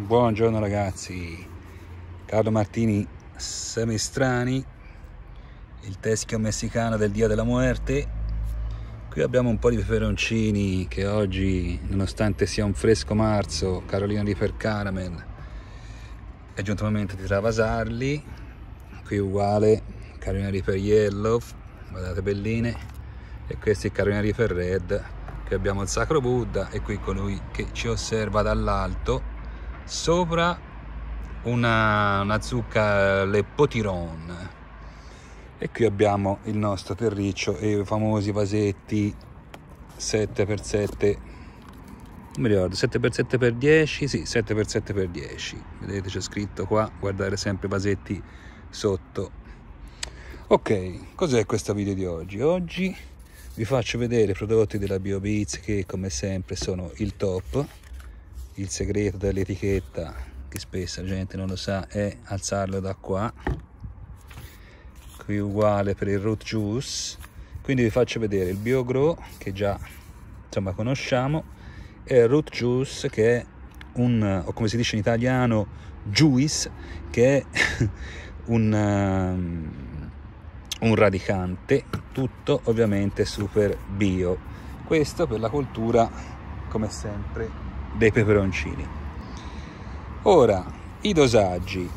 Buongiorno ragazzi, Carlo Martini Semestrani, il teschio messicano del Dia della Muerte. Qui abbiamo un po' di peperoncini che oggi, nonostante sia un fresco marzo, Carolina di Per Caramel è giunto il momento di travasarli. Qui uguale Carolina di Per Yellow, guardate belline, e questi Carolina di Per Red. Qui abbiamo il Sacro Buddha e qui colui che ci osserva dall'alto sopra una, una zucca le potiron. E qui abbiamo il nostro terriccio e i famosi vasetti 7x7 non mi ricordo 7x7x10 sì 7x7x10 vedete c'è scritto qua guardare sempre i vasetti sotto. Ok cos'è questo video di oggi? Oggi vi faccio vedere i prodotti della BioBeats che come sempre sono il top il segreto dell'etichetta che spesso la gente non lo sa è alzarlo da qua. Qui uguale per il root juice. Quindi vi faccio vedere il biogrow che già insomma conosciamo e il root juice che è un o come si dice in italiano juice che è un, um, un radicante tutto ovviamente super bio. Questo per la cultura come sempre dei peperoncini. Ora, i dosaggi.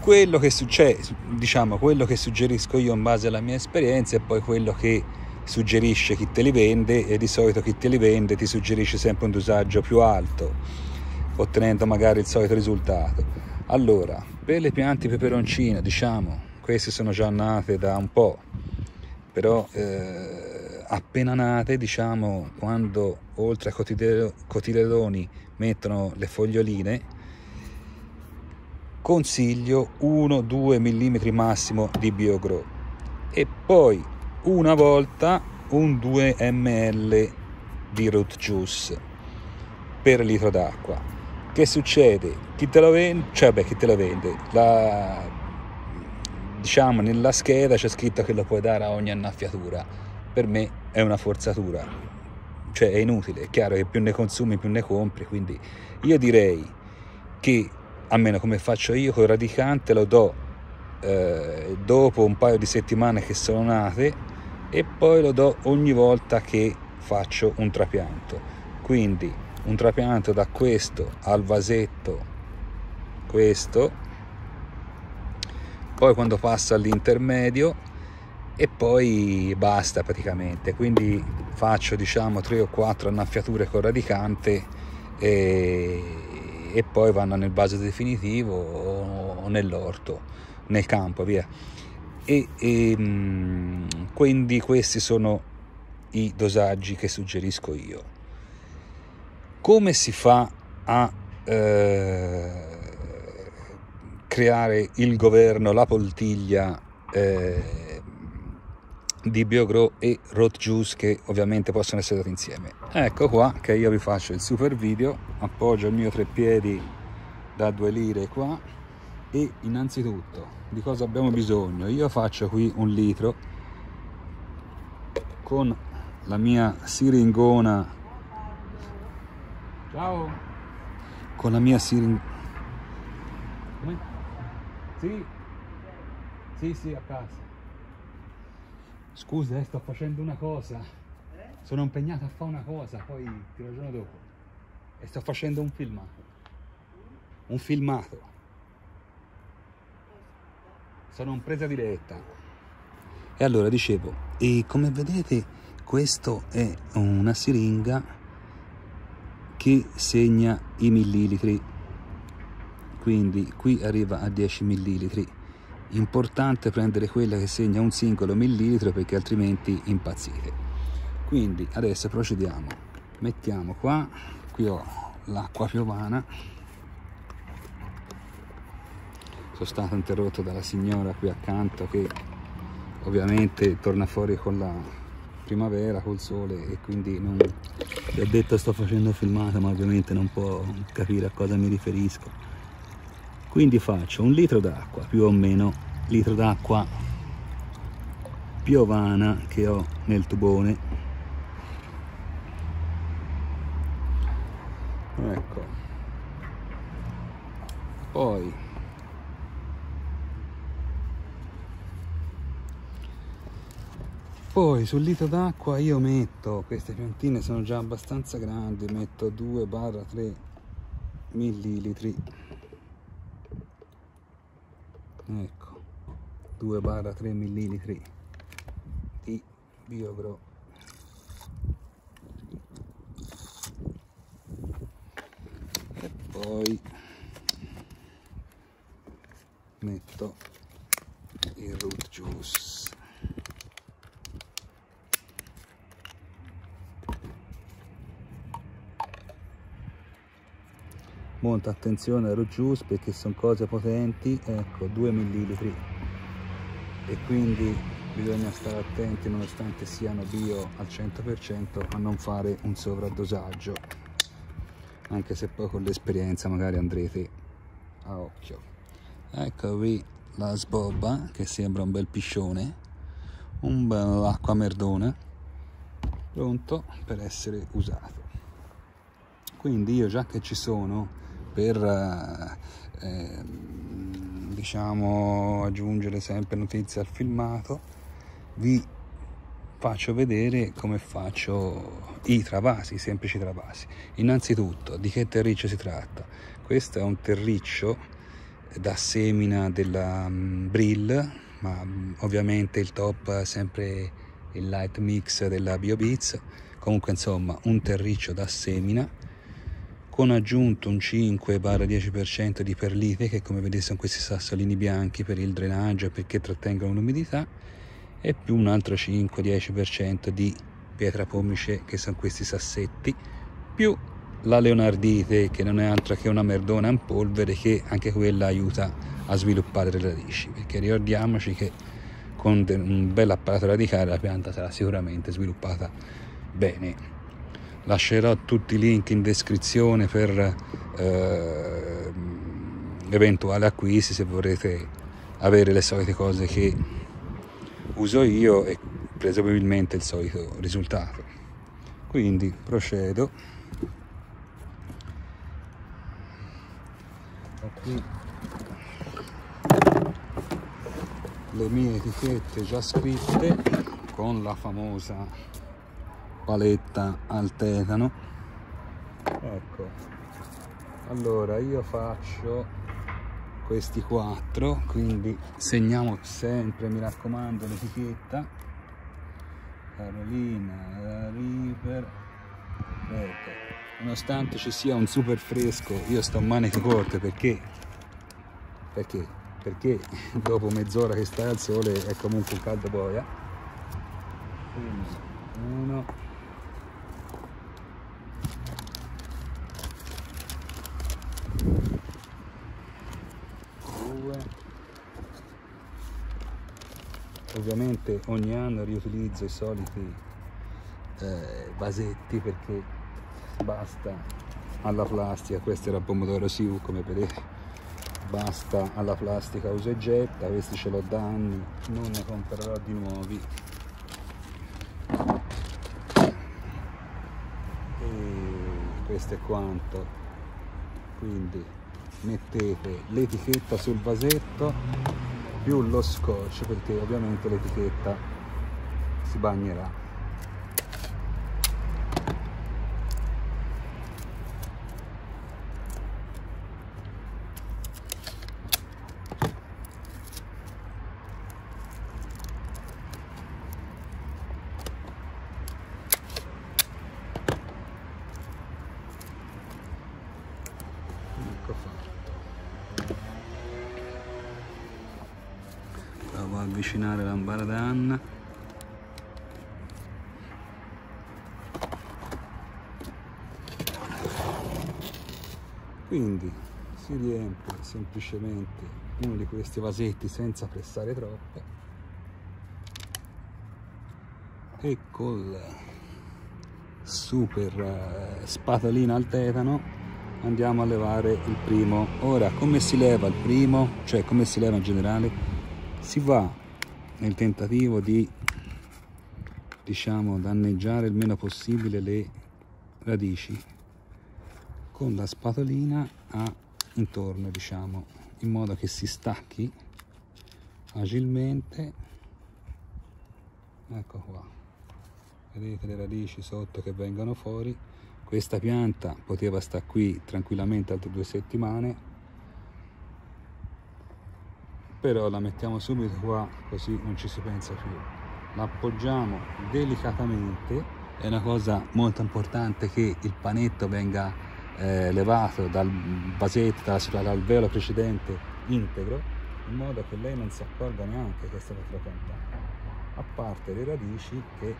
Quello che succede, diciamo, quello che suggerisco io in base alla mia esperienza e poi quello che suggerisce chi te li vende e di solito chi te li vende ti suggerisce sempre un dosaggio più alto, ottenendo magari il solito risultato. Allora, per le piante peperoncine, diciamo, queste sono già nate da un po', però eh, appena nate, diciamo, quando oltre a cotiledoni mettono le foglioline, consiglio 1-2 mm massimo di BioGrow e poi una volta un 2 ml di root juice per litro d'acqua. Che succede? Chi te lo vende? Cioè, beh, chi te lo vende? La, diciamo, nella scheda c'è scritto che lo puoi dare a ogni annaffiatura per me è una forzatura, cioè è inutile, è chiaro che più ne consumi più ne compri, quindi io direi che, almeno come faccio io, col radicante lo do eh, dopo un paio di settimane che sono nate e poi lo do ogni volta che faccio un trapianto. Quindi un trapianto da questo al vasetto, questo, poi quando passa all'intermedio e poi basta praticamente. Quindi faccio diciamo tre o quattro annaffiature con radicante e, e poi vanno nel vaso definitivo o, nell'orto nel campo via. E, e mm, quindi questi sono i dosaggi che suggerisco io. Come si fa a eh, creare il governo la poltiglia eh, di BioGrow e Road Juice che ovviamente possono essere dati insieme. Ecco qua che io vi faccio il super video, appoggio il mio treppiedi da 2 lire qua e innanzitutto di cosa abbiamo bisogno? Io faccio qui un litro con la mia siringona ciao con la mia siringona sì sì sì a casa Scusa, eh, sto facendo una cosa. Eh? Sono impegnato a fare una cosa, poi ti ragiono dopo. E sto facendo un filmato. Un filmato. Sono un presa diretta. E allora dicevo, e come vedete questo è una siringa che segna i millilitri. Quindi qui arriva a 10 millilitri importante prendere quella che segna un singolo millilitro perché altrimenti impazzite. Quindi adesso procediamo. Mettiamo qua. Qui ho l'acqua piovana. Sono stato interrotto dalla signora qui accanto che ovviamente torna fuori con la primavera col sole e quindi non vi ho detto sto facendo filmata ma ovviamente non può capire a cosa mi riferisco quindi faccio un litro d'acqua più o meno litro d'acqua piovana che ho nel tubone. Ecco. Poi poi sul litro d'acqua io metto queste piantine sono già abbastanza grandi metto 2 3 millilitri ecco. 2 3 millilitri di biogro. E poi metto il root juice molta attenzione root juice perché sono cose potenti ecco 2 millilitri. E quindi bisogna stare attenti nonostante siano bio al 100% a non fare un sovradosaggio anche se poi con l'esperienza magari andrete a occhio. Ecco qui la sbobba che sembra un bel piscione. Un bel acqua merdone pronto per essere usato. Quindi io già che ci sono per eh, diciamo aggiungere sempre notizie al filmato vi faccio vedere come faccio i travasi, i semplici travasi. Innanzitutto, di che terriccio si tratta? Questo è un terriccio da semina della um, Brill ma um, ovviamente il top è sempre il light mix della BioBeats comunque insomma un terriccio da semina con aggiunto un 5-10% di perlite che come vedete sono questi sassolini bianchi per il drenaggio e perché trattengono l'umidità e più un altro 5-10% di pietra pomice che sono questi sassetti. Più la leonardite che non è altro che una merdona in polvere che anche quella aiuta a sviluppare le radici perché ricordiamoci che con un bel apparato radicale la pianta sarà sicuramente sviluppata bene lascerò tutti i link in descrizione per eh, eventuali acquisti se vorrete avere le solite cose che uso io e presumibilmente il solito risultato. Quindi procedo. Qui le mie etichette già scritte con la famosa paletta al tetano. Ecco. Allora io faccio questi quattro quindi segniamo sempre mi raccomando l'etichetta. Carolina Reaper ecco. Nonostante ci sia un super fresco io sto maniche corte perché? Perché? Perché dopo mezz'ora che stai al sole è comunque un caldo boia. Quindi uno due ovviamente ogni anno riutilizzo i soliti eh, vasetti perché basta alla plastica. Questo era pomodoro siu come vedete basta alla plastica usa e getta questi ce l'ho da anni non ne comprerò di nuovi. E questo è quanto. Quindi mettete l'etichetta sul vasetto più lo scotch perché ovviamente l'etichetta si bagnerà Avvicinare l'ambaradan. Quindi si riempie semplicemente uno di questi vasetti senza pressare troppo e col super eh, spatolina al tetano andiamo a levare il primo. Ora come si leva il primo? Cioè come si leva in generale? Si va nel tentativo di diciamo danneggiare il meno possibile le radici con la spatolina a intorno diciamo in modo che si stacchi agilmente. Ecco qua. Vedete le radici sotto che vengono fuori. Questa pianta poteva stare qui tranquillamente altre due settimane però la mettiamo subito qua così non ci si pensa più. La appoggiamo delicatamente. È una cosa molto importante che il panetto venga eh, levato dal vasetto, dal, velo precedente integro in modo che lei non si accorga neanche che è stata frequentata a parte le radici che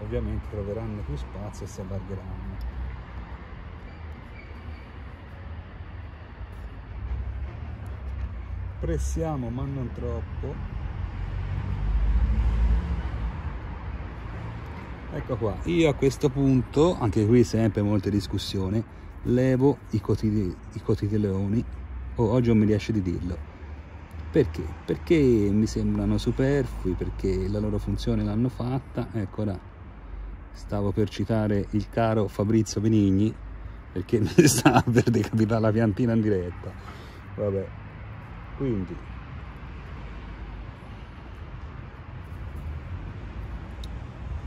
ovviamente troveranno più spazio e si allargheranno pressiamo ma non troppo. Ecco qua. Io a questo punto anche qui sempre molte discussioni levo i, cotidi, i cotidileoni oh, oggi non mi riesce di dirlo. Perché? perché mi sembrano superflui perché la loro funzione l'hanno fatta. Ecco ora stavo per citare il caro Fabrizio Benigni perché mi stava per decapitare la piantina in diretta. Vabbè quindi.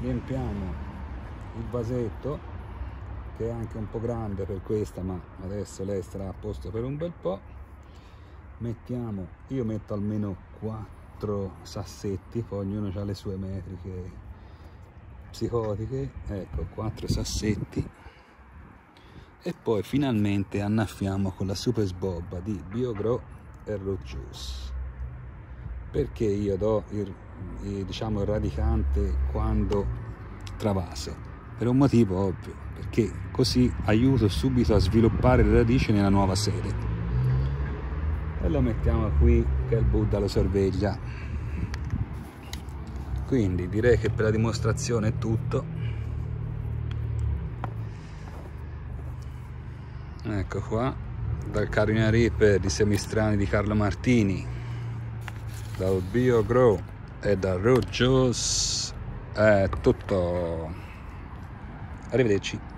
Riempiamo il vasetto che è anche un po' grande per questa ma adesso lei starà a posto per un bel po' mettiamo io metto almeno 4 sassetti poi ognuno ha le sue metriche psicotiche. Ecco 4 sassetti. E poi finalmente annaffiamo con la super sbobba di BioGrow e juice perché io do il, il, diciamo, il radicante quando travaso. Per un motivo ovvio perché così aiuto subito a sviluppare le radici nella nuova sede. E lo mettiamo qui che il Buddha lo sorveglia. Quindi direi che per la dimostrazione è tutto. Ecco qua dal Carolina Reaper di Semistrani di Carlo Martini, dal Bio Grow e Road Juice è tutto. Arrivederci.